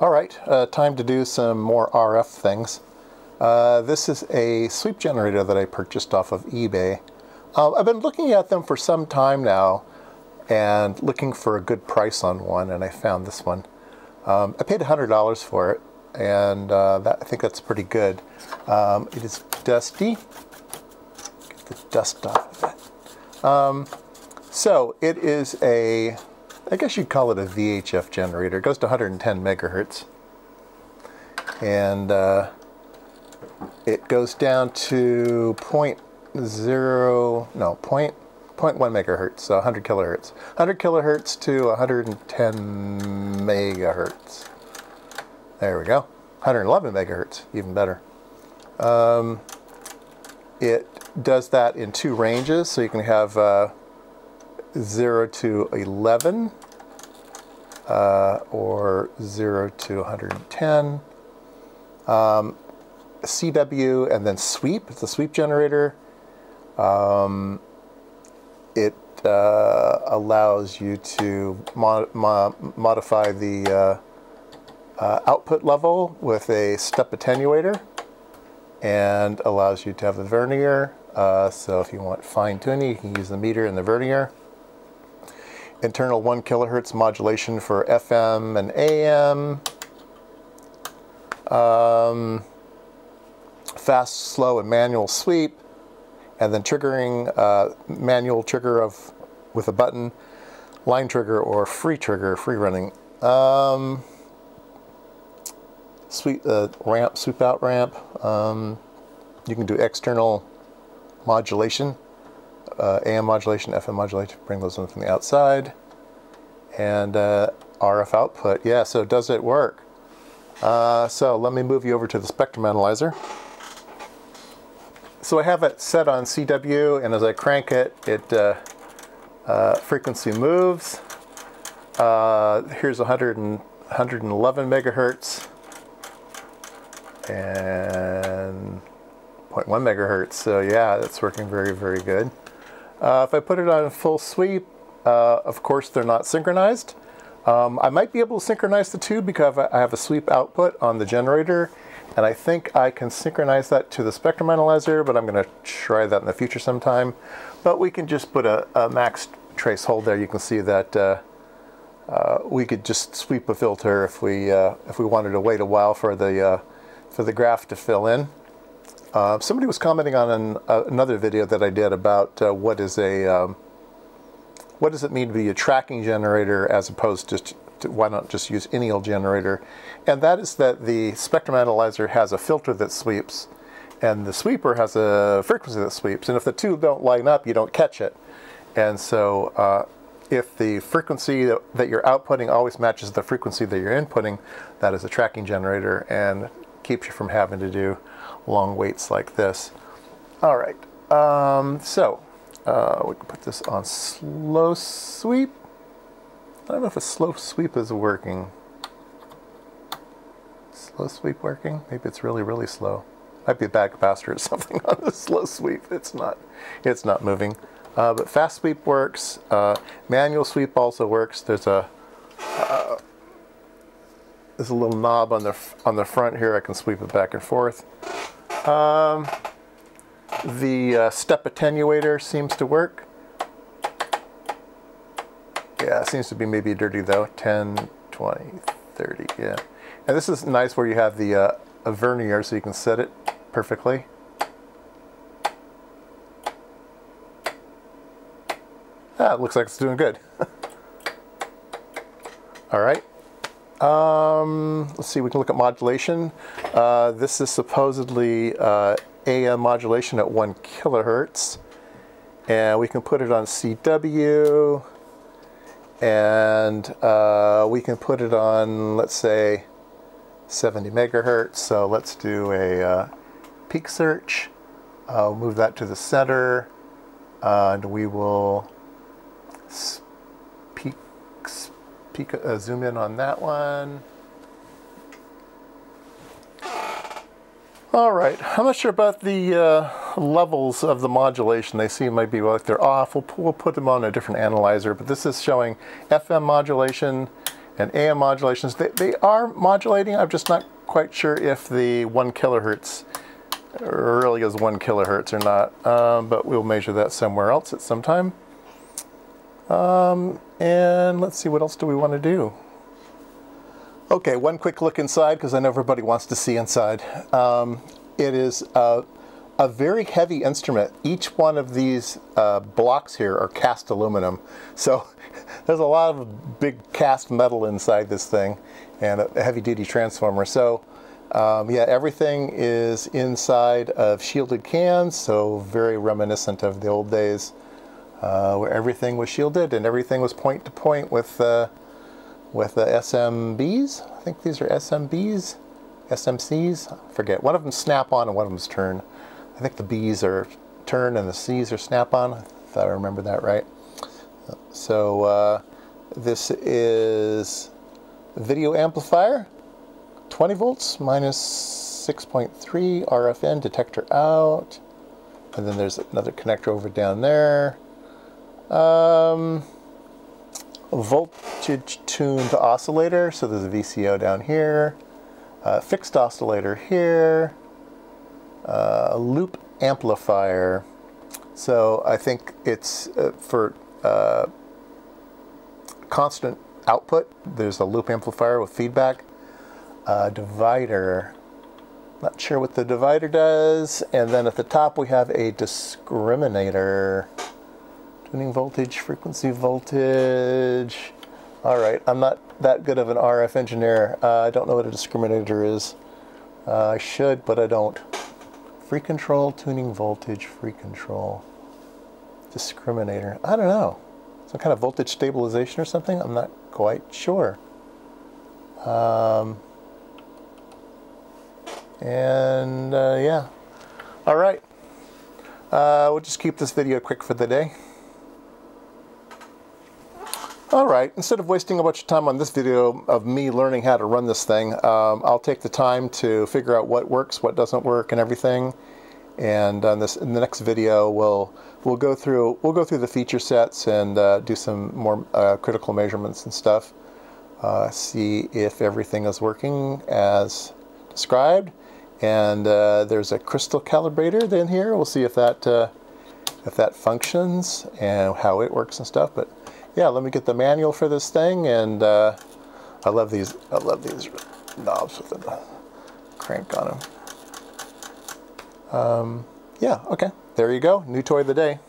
All right, uh, time to do some more RF things. Uh, this is a sweep generator that I purchased off of eBay. Uh, I've been looking at them for some time now and looking for a good price on one, and I found this one. Um, I paid $100 for it, and uh, that, I think that's pretty good. Um, it is dusty. Get the dust off of it. Um, so it is a I guess you'd call it a VHF generator. It goes to 110 megahertz. And uh, it goes down to point zero, no, point, point 0.1 megahertz, so 100 kilohertz. 100 kilohertz to 110 megahertz. There we go. 111 megahertz, even better. Um, it does that in two ranges, so you can have uh, 0 to 11 uh, or 0 to 110. Um, CW and then sweep, it's a sweep generator. Um, it uh, allows you to mo modify the uh, uh, output level with a step attenuator and allows you to have the vernier. Uh, so if you want fine tuning, you can use the meter and the vernier internal 1 kilohertz modulation for FM and AM. Um, fast, slow, and manual sweep. And then triggering uh, manual trigger of with a button, line trigger or free trigger, free running. Um, sweep uh, ramp, sweep out ramp. Um, you can do external modulation uh, AM modulation, FM modulation, bring those in from the outside. And uh, RF output, yeah, so does it work? Uh, so let me move you over to the spectrum analyzer. So I have it set on CW, and as I crank it, it uh, uh, frequency moves. Uh, here's 100 and, 111 megahertz and 0.1 megahertz. So yeah, that's working very, very good. Uh, if I put it on full sweep, uh, of course they're not synchronized. Um, I might be able to synchronize the two because I have a sweep output on the generator and I think I can synchronize that to the spectrum analyzer, but I'm going to try that in the future sometime. But we can just put a, a max trace hold there. You can see that uh, uh, we could just sweep a filter if we uh, if we wanted to wait a while for the uh, for the graph to fill in. Uh, somebody was commenting on an, uh, another video that I did about uh, what is a um, what does it mean to be a tracking generator as opposed to, to, why not just use any old generator? And that is that the spectrum analyzer has a filter that sweeps and the sweeper has a frequency that sweeps. And if the two don't line up you don't catch it. And so uh, if the frequency that, that you're outputting always matches the frequency that you're inputting that is a tracking generator. And keeps you from having to do long waits like this. All right, um, so uh, we can put this on slow sweep. I don't know if a slow sweep is working. Slow sweep working? Maybe it's really, really slow. Might be a bad capacitor or something on the slow sweep. It's not, it's not moving. Uh, but fast sweep works. Uh, manual sweep also works. There's a uh, there's a little knob on the on the front here. I can sweep it back and forth. Um, the uh, step attenuator seems to work. Yeah, it seems to be maybe dirty though. 10, 20, 30, yeah. And this is nice where you have the uh, a vernier so you can set it perfectly. Ah, looks like it's doing good. All right. Um, let's see, we can look at modulation. Uh, this is supposedly uh, AM modulation at 1 kilohertz. And we can put it on CW. And uh, we can put it on, let's say, 70 megahertz. So let's do a uh, peak search. I'll move that to the center. and we will peek, uh, zoom in on that one. All right, I'm not sure about the uh, levels of the modulation. They seem might be like they're off. We'll, we'll put them on a different analyzer, but this is showing FM modulation and AM modulations. They, they are modulating. I'm just not quite sure if the one kilohertz really is one kilohertz or not, um, but we'll measure that somewhere else at some time. Um, and let's see, what else do we want to do? Okay, one quick look inside because I know everybody wants to see inside. Um, it is a, a, very heavy instrument. Each one of these uh, blocks here are cast aluminum. So there's a lot of big cast metal inside this thing and a heavy duty transformer. So um, yeah, everything is inside of shielded cans, so very reminiscent of the old days uh, where everything was shielded and everything was point to point with uh, with the SMBs. I think these are SMBs, SMCs. I forget. One of them snap-on and one of them's turn. I think the Bs are turn and the Cs are snap-on. If I remember that right. So uh, this is video amplifier, 20 volts minus 6.3 RFN detector out. And then there's another connector over down there. Um, voltage tuned oscillator. So there's a VCO down here, a fixed oscillator here, a loop amplifier. So I think it's uh, for uh, constant output. There's a loop amplifier with feedback. Divider. Not sure what the divider does. And then at the top we have a discriminator. Tuning voltage, frequency voltage. All right, I'm not that good of an RF engineer. Uh, I don't know what a discriminator is. Uh, I should, but I don't. Free control, tuning voltage, free control. Discriminator, I don't know. Some kind of voltage stabilization or something? I'm not quite sure. Um, and uh, yeah, all right. Uh, we'll just keep this video quick for the day. Alright, instead of wasting a bunch of time on this video of me learning how to run this thing, um, I'll take the time to figure out what works, what doesn't work, and everything. And on this, in the next video, we'll we'll go through we'll go through the feature sets and uh, do some more uh, critical measurements and stuff. Uh, see if everything is working as described. And uh, there's a crystal calibrator in here. We'll see if that uh, if that functions and how it works and stuff. But yeah, let me get the manual for this thing, and uh, I love these. I love these knobs with the crank on them. Um, yeah, okay, there you go. New toy of the day.